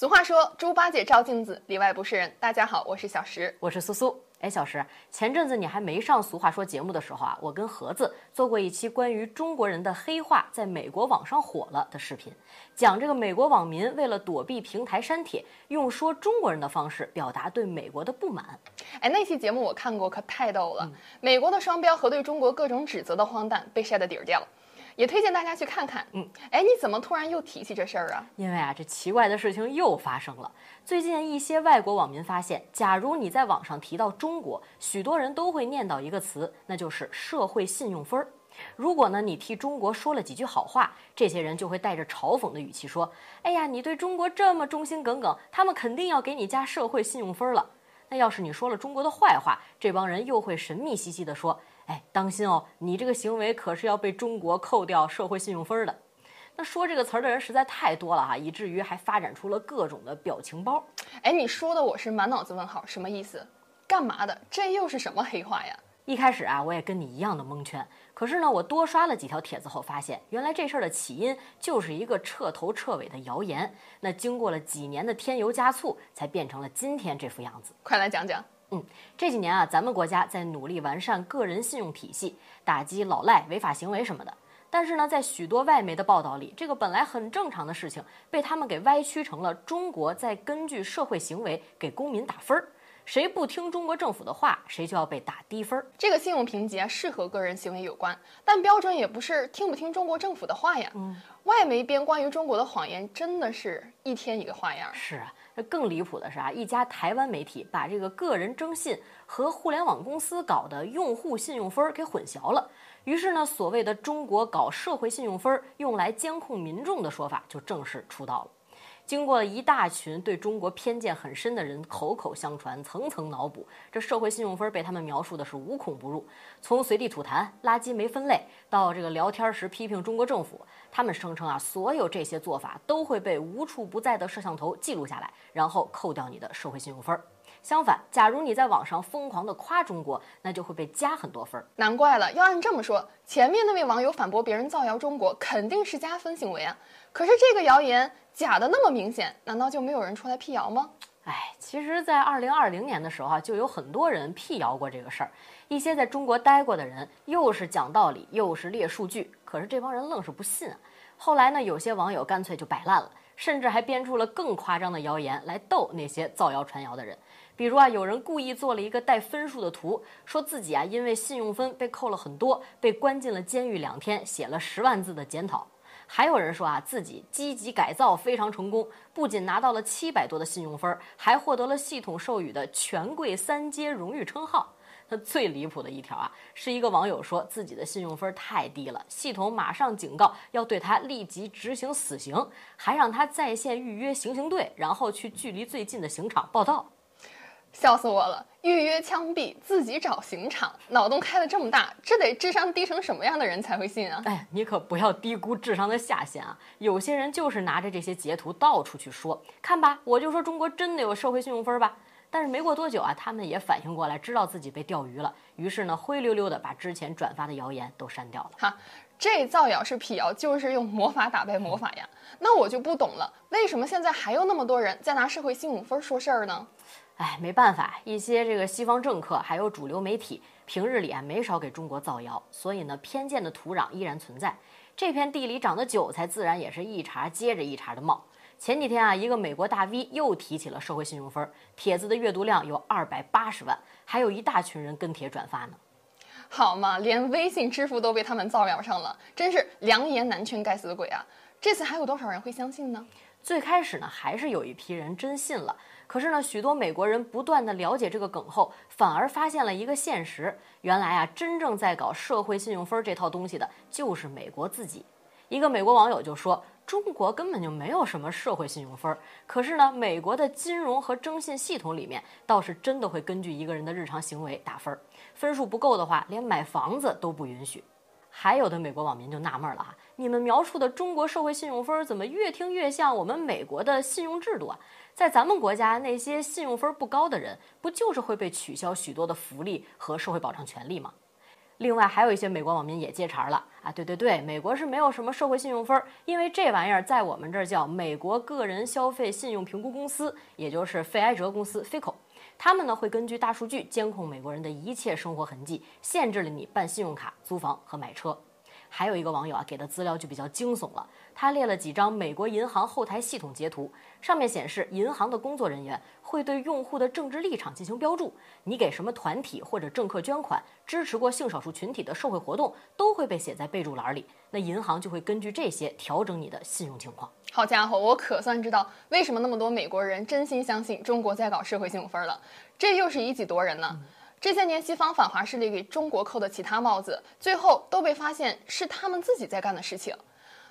俗话说，猪八戒照镜子，里外不是人。大家好，我是小石，我是苏苏。哎，小石，前阵子你还没上《俗话说》节目的时候啊，我跟盒子做过一期关于中国人的黑话在美国网上火了的视频，讲这个美国网民为了躲避平台删帖，用说中国人的方式表达对美国的不满。哎，那期节目我看过，可太逗了，美国的双标和对中国各种指责的荒诞被晒得底儿掉。也推荐大家去看看。嗯，哎，你怎么突然又提起这事儿啊？因为啊，这奇怪的事情又发生了。最近一些外国网民发现，假如你在网上提到中国，许多人都会念叨一个词，那就是社会信用分儿。如果呢，你替中国说了几句好话，这些人就会带着嘲讽的语气说：“哎呀，你对中国这么忠心耿耿，他们肯定要给你加社会信用分儿了。”那要是你说了中国的坏话，这帮人又会神秘兮兮地说。哎，当心哦！你这个行为可是要被中国扣掉社会信用分的。那说这个词儿的人实在太多了哈，以至于还发展出了各种的表情包。哎，你说的我是满脑子问号，什么意思？干嘛的？这又是什么黑话呀？一开始啊，我也跟你一样的蒙圈。可是呢，我多刷了几条帖子后发现，原来这事儿的起因就是一个彻头彻尾的谣言。那经过了几年的添油加醋，才变成了今天这副样子。快来讲讲。嗯，这几年啊，咱们国家在努力完善个人信用体系，打击老赖、违法行为什么的。但是呢，在许多外媒的报道里，这个本来很正常的事情，被他们给歪曲成了中国在根据社会行为给公民打分儿，谁不听中国政府的话，谁就要被打低分儿。这个信用评级啊，是和个人行为有关，但标准也不是听不听中国政府的话呀。嗯，外媒编关于中国的谎言，真的是一天一个花样。是啊。更离谱的是啊，一家台湾媒体把这个个人征信和互联网公司搞的用户信用分给混淆了，于是呢，所谓的中国搞社会信用分用来监控民众的说法就正式出道了。经过了一大群对中国偏见很深的人口口相传、层层脑补，这社会信用分被他们描述的是无孔不入。从随地吐痰、垃圾没分类，到这个聊天时批评中国政府，他们声称啊，所有这些做法都会被无处不在的摄像头记录下来，然后扣掉你的社会信用分。相反，假如你在网上疯狂的夸中国，那就会被加很多分。难怪了，要按这么说，前面那位网友反驳别人造谣中国，肯定是加分行为啊。可是这个谣言假的那么明显，难道就没有人出来辟谣吗？哎，其实，在二零二零年的时候啊，就有很多人辟谣过这个事儿。一些在中国待过的人，又是讲道理，又是列数据，可是这帮人愣是不信啊。后来呢，有些网友干脆就摆烂了，甚至还编出了更夸张的谣言来逗那些造谣传谣的人。比如啊，有人故意做了一个带分数的图，说自己啊因为信用分被扣了很多，被关进了监狱两天，写了十万字的检讨。还有人说啊，自己积极改造非常成功，不仅拿到了七百多的信用分，还获得了系统授予的权贵三阶荣誉称号。那最离谱的一条啊，是一个网友说自己的信用分太低了，系统马上警告要对他立即执行死刑，还让他在线预约行刑队，然后去距离最近的刑场报道。笑死我了！预约枪毙，自己找刑场，脑洞开的这么大，这得智商低成什么样的人才会信啊？哎，你可不要低估智商的下限啊！有些人就是拿着这些截图到处去说，看吧，我就说中国真的有社会信用分吧。但是没过多久啊，他们也反应过来，知道自己被钓鱼了，于是呢，灰溜溜的把之前转发的谣言都删掉了。哈，这造谣是辟谣，就是用魔法打败魔法呀！那我就不懂了，为什么现在还有那么多人在拿社会信用分说事儿呢？哎，没办法，一些这个西方政客还有主流媒体，平日里啊没少给中国造谣，所以呢，偏见的土壤依然存在。这片地里长的韭菜，自然也是一茬接着一茬的冒。前几天啊，一个美国大 V 又提起了社会信用分，帖子的阅读量有二百八十万，还有一大群人跟帖转发呢。好嘛，连微信支付都被他们造谣上了，真是良言难劝，该死的鬼啊！这次还有多少人会相信呢？最开始呢，还是有一批人真信了。可是呢，许多美国人不断的了解这个梗后，反而发现了一个现实：原来啊，真正在搞社会信用分这套东西的，就是美国自己。一个美国网友就说：“中国根本就没有什么社会信用分，可是呢，美国的金融和征信系统里面倒是真的会根据一个人的日常行为打分，分数不够的话，连买房子都不允许。”还有的美国网民就纳闷了哈，你们描述的中国社会信用分怎么越听越像我们美国的信用制度啊？在咱们国家，那些信用分不高的人，不就是会被取消许多的福利和社会保障权利吗？另外，还有一些美国网民也接茬了啊！对对对，美国是没有什么社会信用分，因为这玩意儿在我们这儿叫美国个人消费信用评估公司，也就是费埃哲公司 （FICO）。他们呢会根据大数据监控美国人的一切生活痕迹，限制了你办信用卡、租房和买车。还有一个网友啊给的资料就比较惊悚了，他列了几张美国银行后台系统截图，上面显示银行的工作人员会对用户的政治立场进行标注，你给什么团体或者政客捐款，支持过性少数群体的社会活动，都会被写在备注栏里。那银行就会根据这些调整你的信用情况。好家伙，我可算知道为什么那么多美国人真心相信中国在搞社会信用分了，这又是以己夺人呢。这些年，西方反华势力给中国扣的其他帽子，最后都被发现是他们自己在干的事情。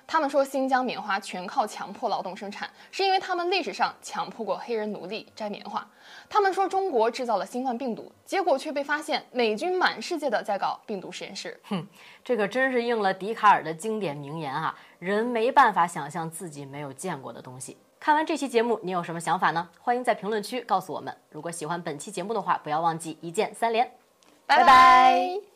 他们说新疆棉花全靠强迫劳动生产，是因为他们历史上强迫过黑人奴隶摘棉花。他们说中国制造了新冠病毒，结果却被发现美军满世界的在搞病毒实验室。哼，这可真是应了笛卡尔的经典名言啊！人没办法想象自己没有见过的东西。看完这期节目，你有什么想法呢？欢迎在评论区告诉我们。如果喜欢本期节目的话，不要忘记一键三连。拜拜。